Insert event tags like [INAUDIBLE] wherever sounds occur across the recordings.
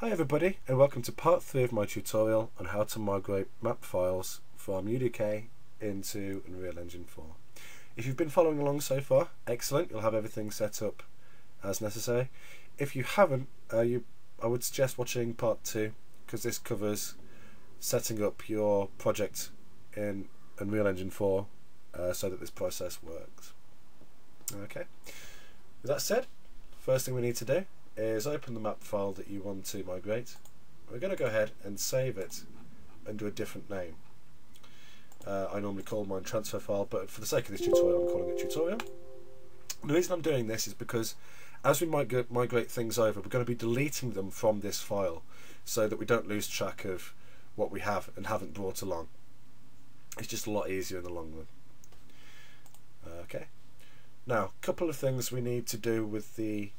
Hi everybody and welcome to part 3 of my tutorial on how to migrate map files from UDK into Unreal Engine 4. If you've been following along so far, excellent, you'll have everything set up as necessary. If you haven't, uh, you, I would suggest watching part 2 because this covers setting up your project in Unreal Engine 4 uh, so that this process works. Okay, with that said, first thing we need to do is open the map file that you want to migrate. We're going to go ahead and save it under a different name. Uh, I normally call mine transfer file, but for the sake of this tutorial, I'm calling it tutorial. The reason I'm doing this is because as we migrate, migrate things over, we're going to be deleting them from this file so that we don't lose track of what we have and haven't brought along. It's just a lot easier in the long run. Okay. Now, a couple of things we need to do with the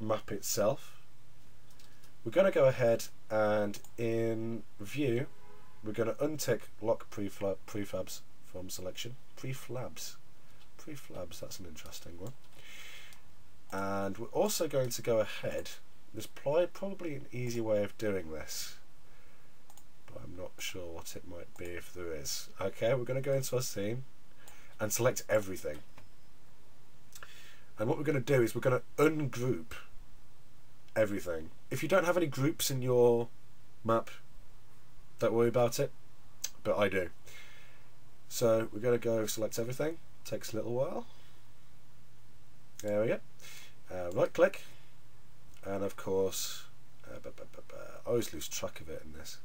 map itself. We're going to go ahead and in view we're going to untick lock prefab, prefabs from selection. Prefabs. Prefabs, that's an interesting one. And we're also going to go ahead, there's probably an easy way of doing this, but I'm not sure what it might be if there is. Okay, we're going to go into our scene and select everything. And what we're going to do is we're going to ungroup everything. If you don't have any groups in your map, don't worry about it, but I do. So we're going to go select everything, takes a little while. There we go. Uh, right click, and of course, uh, I always lose track of it in this.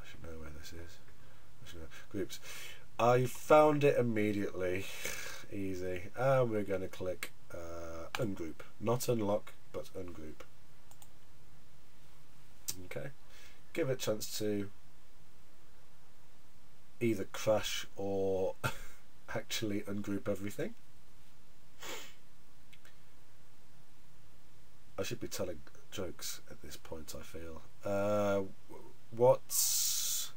I should know where this is. Groups. I found it immediately. [SIGHS] Easy. And we're going to click uh, ungroup, not unlock, but ungroup. Okay, give it a chance to either crash or [LAUGHS] actually ungroup everything. I should be telling jokes at this point, I feel. Uh, what's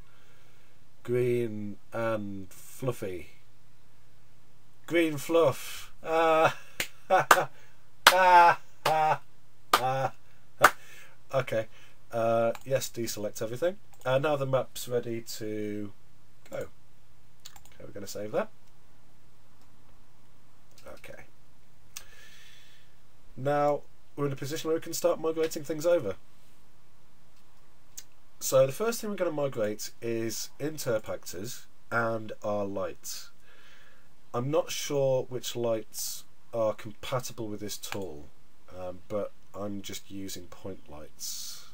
green and fluffy? Green fluff. Ah, [LAUGHS] ah, ah. [LAUGHS] Ah. okay. Uh, yes, deselect everything. And now the map's ready to go. Okay, we're going to save that. Okay. Now we're in a position where we can start migrating things over. So the first thing we're going to migrate is interp actors and our lights. I'm not sure which lights are compatible with this tool, um, but I'm just using point lights.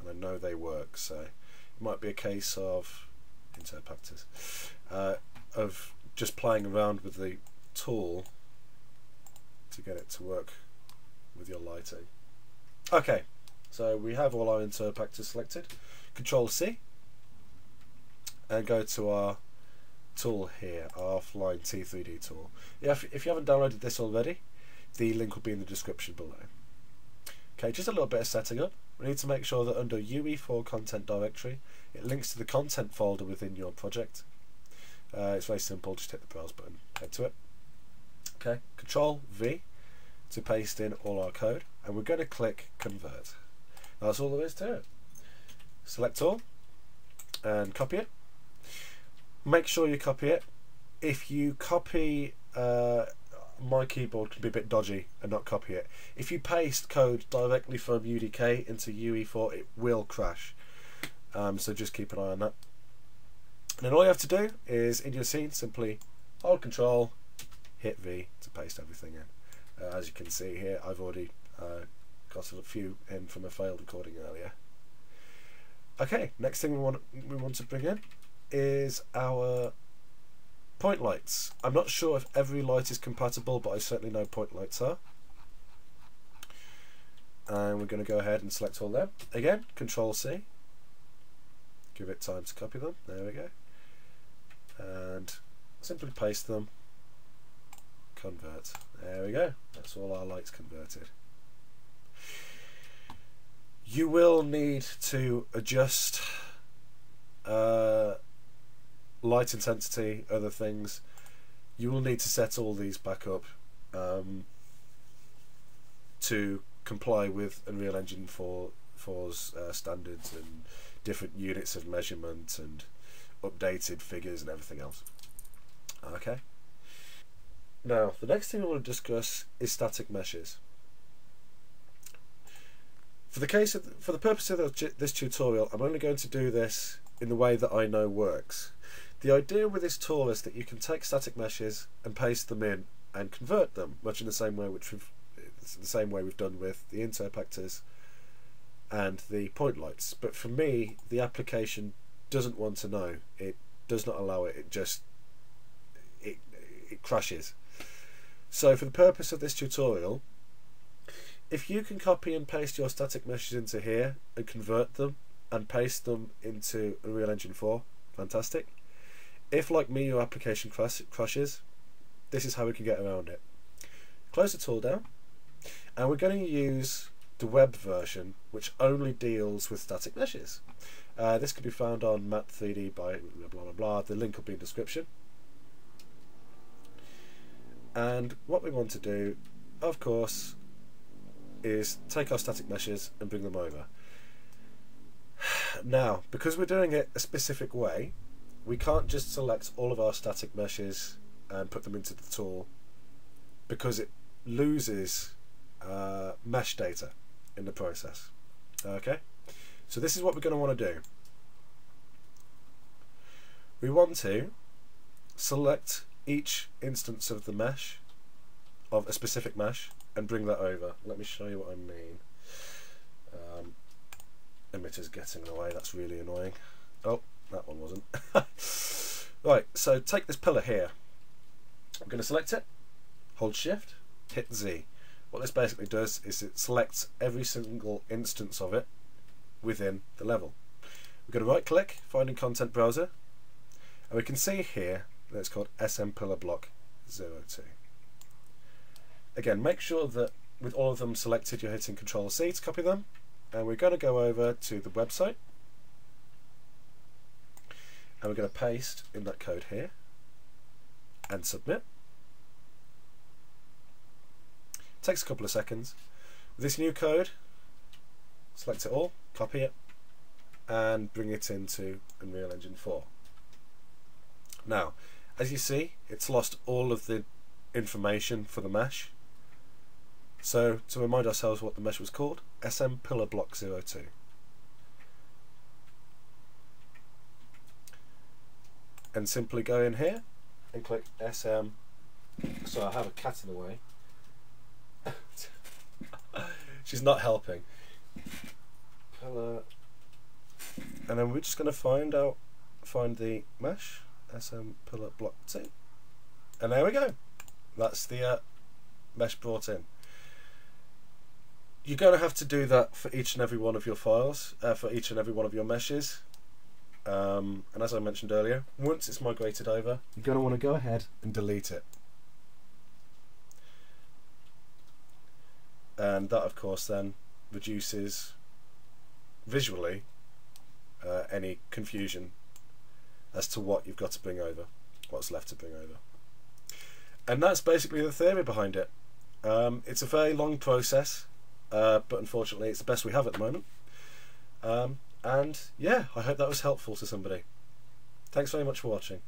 And I know they work so it might be a case of interp actors uh, of just playing around with the tool to get it to work with your lighting. Okay so we have all our interp actors selected. Control C. And go to our tool here our offline T3D tool. If, if you haven't downloaded this already the link will be in the description below. Okay, just a little bit of setting up. We need to make sure that under UE4 content directory, it links to the content folder within your project. Uh, it's very simple, just hit the browse button, head to it. Okay, Control V to paste in all our code, and we're going to click Convert. That's all there is to it. Select all and copy it. Make sure you copy it. If you copy uh, my keyboard can be a bit dodgy and not copy it. If you paste code directly from UDK into UE4, it will crash. Um, so just keep an eye on that. And then all you have to do is, in your scene, simply hold Control, hit V to paste everything in. Uh, as you can see here, I've already uh, got a few in from a failed recording earlier. Okay, next thing we want we want to bring in is our Point lights. I'm not sure if every light is compatible, but I certainly know point lights are. And we're going to go ahead and select all them. Again, Control C. Give it time to copy them. There we go. And simply paste them. Convert. There we go. That's all our lights converted. You will need to adjust uh, light intensity, other things. You will need to set all these back up um, to comply with Unreal Engine 4 4's uh, standards and different units of measurement and updated figures and everything else. Okay. Now, the next thing I want to discuss is static meshes. For the case of, for the purpose of this tutorial, I'm only going to do this in the way that I know works. The idea with this tool is that you can take static meshes and paste them in and convert them, much in the same way which we've the same way we've done with the interpactors and the point lights. But for me, the application doesn't want to know. It does not allow it. It just it it crashes. So for the purpose of this tutorial, if you can copy and paste your static meshes into here and convert them and paste them into Unreal Engine 4, fantastic. If like me your application crashes, this is how we can get around it. Close the tool down and we're going to use the web version which only deals with static meshes. Uh, this can be found on Matt3D by blah blah blah blah. The link will be in the description. And what we want to do, of course, is take our static meshes and bring them over. [SIGHS] Now, because we're doing it a specific way, we can't just select all of our static meshes and put them into the tool because it loses uh, mesh data in the process. Okay, so this is what we're going to want to do. We want to select each instance of the mesh, of a specific mesh, and bring that over. Let me show you what I mean. Um, emitter's getting in the way, that's really annoying. Oh, that one wasn't. [LAUGHS] right, so take this pillar here. I'm going to select it, hold shift, hit Z. What this basically does is it selects every single instance of it within the level. We're going to right click, find in content browser, and we can see here that it's called SM Pillar Block 02. Again, make sure that with all of them selected you're hitting Control C to copy them and we're going to go over to the website and we're going to paste in that code here and submit. Takes a couple of seconds. With this new code, select it all, copy it, and bring it into Unreal Engine 4. Now, as you see, it's lost all of the information for the mesh. So, to remind ourselves what the mesh was called, SM Pillar Block 02. And simply go in here and click SM. So I have a cat in the way. [LAUGHS] She's not helping. Pillar. And then we're just going to find out, find the mesh. SM pillar block 2 and there we go that's the uh, mesh brought in you're going to have to do that for each and every one of your files uh, for each and every one of your meshes um, and as I mentioned earlier once it's migrated over you're going to want to go ahead and delete it and that of course then reduces visually uh, any confusion as to what you've got to bring over, what's left to bring over. And that's basically the theory behind it. Um, it's a very long process, uh, but unfortunately it's the best we have at the moment. Um, and yeah, I hope that was helpful to somebody. Thanks very much for watching.